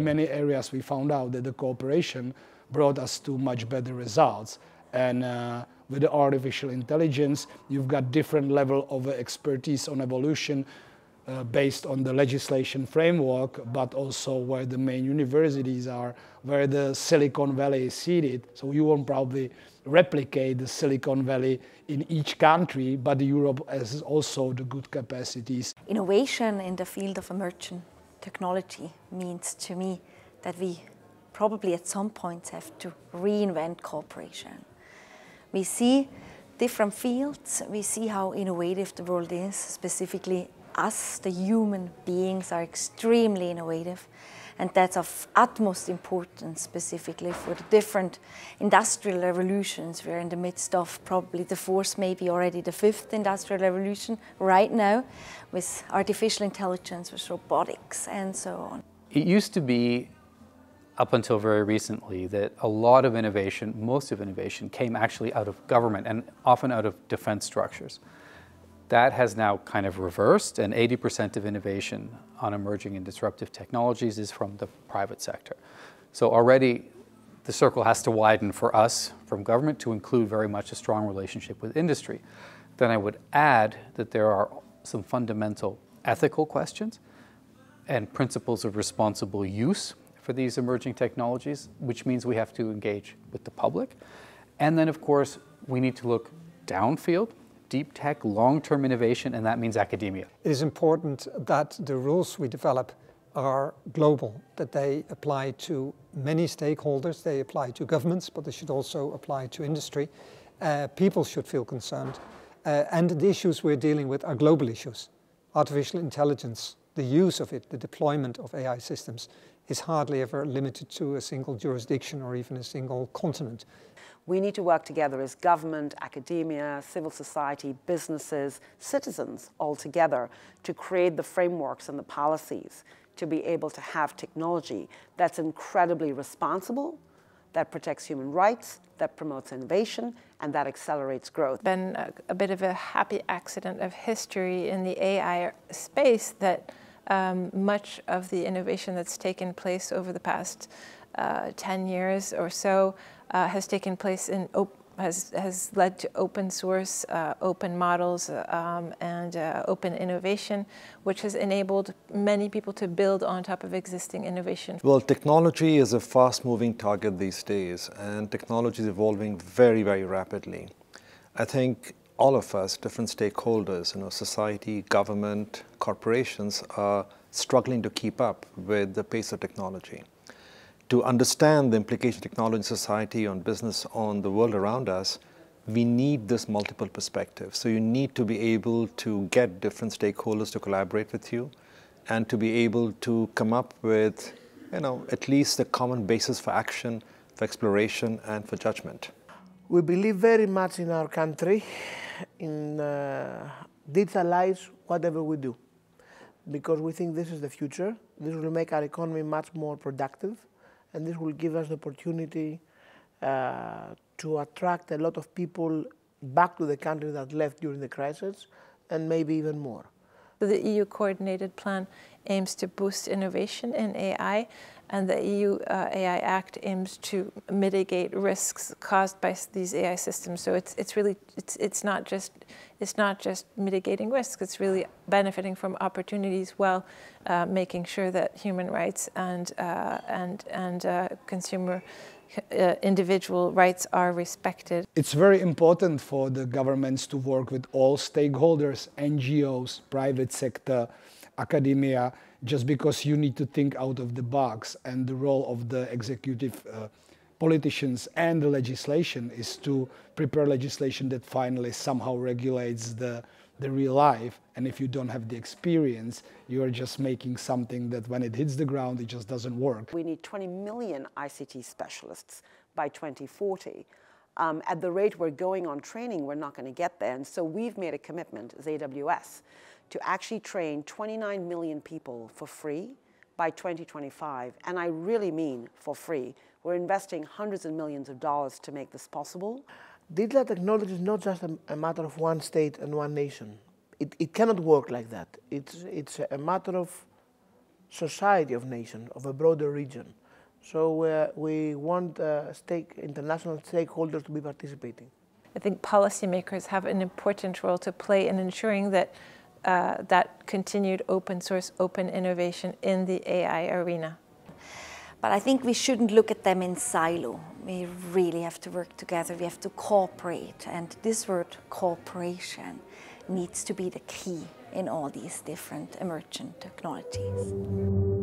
in many areas we found out that the cooperation brought us to much better results. And uh, with the artificial intelligence, you've got different level of expertise on evolution uh, based on the legislation framework, but also where the main universities are, where the Silicon Valley is seated. So you won't probably replicate the Silicon Valley in each country, but Europe has also the good capacities. Innovation in the field of emerging technology means to me that we probably at some point have to reinvent cooperation. We see different fields, we see how innovative the world is, specifically us, the human beings, are extremely innovative. And that's of utmost importance, specifically for the different industrial revolutions. We're in the midst of probably the fourth, maybe already the fifth industrial revolution right now, with artificial intelligence, with robotics, and so on. It used to be up until very recently that a lot of innovation, most of innovation, came actually out of government and often out of defense structures. That has now kind of reversed, and 80% of innovation on emerging and disruptive technologies is from the private sector. So already the circle has to widen for us from government to include very much a strong relationship with industry. Then I would add that there are some fundamental ethical questions and principles of responsible use for these emerging technologies, which means we have to engage with the public. And then, of course, we need to look downfield deep tech, long-term innovation, and that means academia. It is important that the rules we develop are global, that they apply to many stakeholders, they apply to governments, but they should also apply to industry. Uh, people should feel concerned. Uh, and the issues we're dealing with are global issues. Artificial intelligence, the use of it, the deployment of AI systems is hardly ever limited to a single jurisdiction or even a single continent. We need to work together as government, academia, civil society, businesses, citizens all together to create the frameworks and the policies to be able to have technology that's incredibly responsible, that protects human rights, that promotes innovation, and that accelerates growth. Been a, a bit of a happy accident of history in the AI space that um, much of the innovation that's taken place over the past uh, 10 years or so uh, has taken place in has, has led to open source, uh, open models, um, and uh, open innovation, which has enabled many people to build on top of existing innovation. Well, technology is a fast-moving target these days, and technology is evolving very, very rapidly. I think all of us, different stakeholders, you know, society, government, corporations, are struggling to keep up with the pace of technology to understand the implication of technology in society, on business, on the world around us, we need this multiple perspective. So you need to be able to get different stakeholders to collaborate with you and to be able to come up with, you know, at least a common basis for action, for exploration, and for judgment. We believe very much in our country, in uh, digitalize whatever we do, because we think this is the future. This will make our economy much more productive and this will give us the opportunity uh, to attract a lot of people back to the country that left during the crisis and maybe even more. The EU coordinated plan aims to boost innovation in AI and the EU uh, AI Act aims to mitigate risks caused by these AI systems. So it's, it's really, it's, it's, not just, it's not just mitigating risks, it's really benefiting from opportunities while uh, making sure that human rights and, uh, and, and uh, consumer uh, individual rights are respected. It's very important for the governments to work with all stakeholders, NGOs, private sector, academia, just because you need to think out of the box and the role of the executive uh, politicians and the legislation is to prepare legislation that finally somehow regulates the, the real life. And if you don't have the experience, you are just making something that when it hits the ground, it just doesn't work. We need 20 million ICT specialists by 2040. Um, at the rate we're going on training, we're not going to get there. And so we've made a commitment as AWS to actually train 29 million people for free by 2025. And I really mean for free. We're investing hundreds of millions of dollars to make this possible. Digital technology is not just a, a matter of one state and one nation. It, it cannot work like that. It's, it's a matter of society of nations, of a broader region. So uh, we want uh, stake, international stakeholders to be participating. I think policymakers have an important role to play in ensuring that uh, that continued open source, open innovation in the AI arena. But I think we shouldn't look at them in silo. We really have to work together. We have to cooperate. And this word cooperation needs to be the key in all these different emergent technologies.